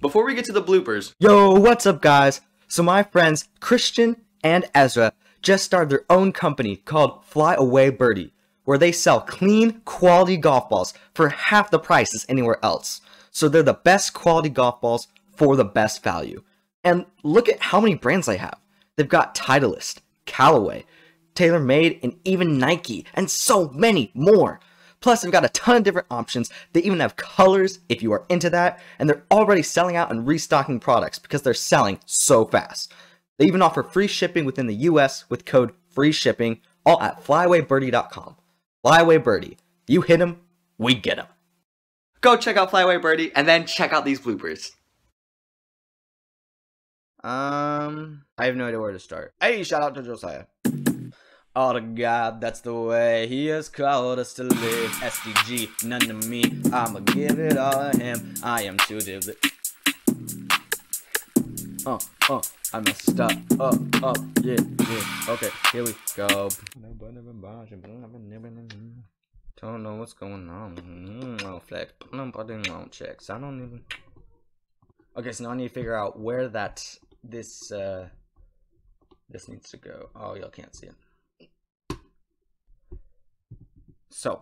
Before we get to the bloopers, Yo, what's up, guys? So, my friends Christian and Ezra just started their own company called Fly Away Birdie, where they sell clean, quality golf balls for half the price as anywhere else. So, they're the best quality golf balls for the best value. And look at how many brands they have. They've got Titleist, Callaway, TaylorMade, and even Nike, and so many more. Plus, they've got a ton of different options. They even have colors if you are into that, and they're already selling out and restocking products because they're selling so fast. They even offer free shipping within the US with code free shipping, all at flyawaybirdie.com. Flyaway Birdie, you hit 'em, we get 'em. go check out Flyaway Birdie and then check out these bloopers. Um, I have no idea where to start. Hey, shout out to Josiah. Oh, to God, that's the way he has called us to live. SDG, none to me. I'ma give it all to him. I am too divot. Uh, uh, I messed up. Up, up, yeah, yeah. Okay, here we go. Don't know what's going on. Oh, flex. Nobody won't checks. I don't even. Okay, so now I need to figure out where that this uh this needs to go. Oh, y'all can't see it. So,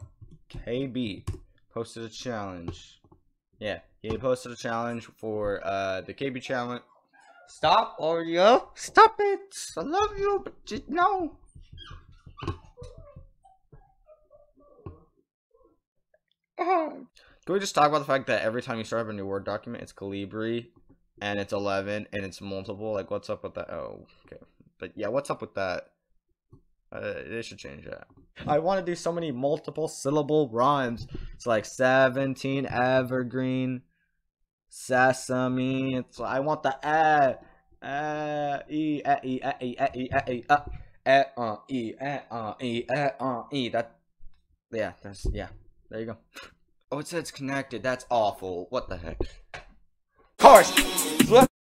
KB posted a challenge. Yeah, he posted a challenge for uh the KB challenge. Stop, Oreo! Stop it! I love you, but just no. Can we just talk about the fact that every time you start up a new Word document, it's Calibri, and it's 11, and it's multiple? Like, what's up with that? Oh, okay. But yeah, what's up with that? Uh, they should change that. I want to do so many multiple syllable rhymes. It's like 17 evergreen, sesame. It's I want the eh, eh, e, eh, e, eh, e, eh, e, eh, e, uh, eh, uh, e, eh, uh, e, eh, uh, e. That, yeah, that's, yeah. There you go. Oh, it says connected. That's awful. What the heck? Course.